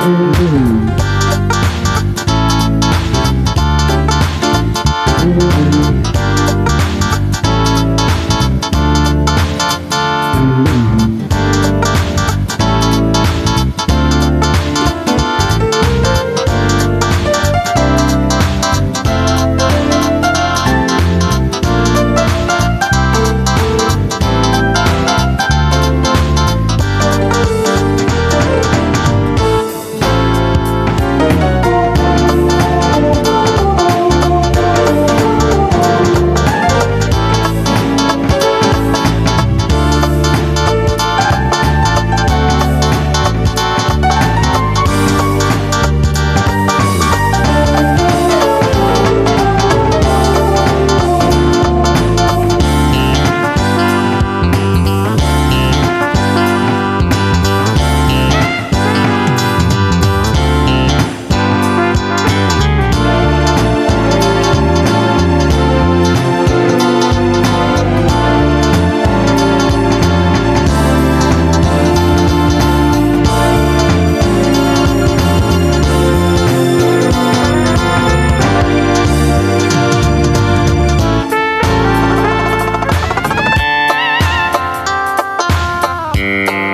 Mm-hmm. Música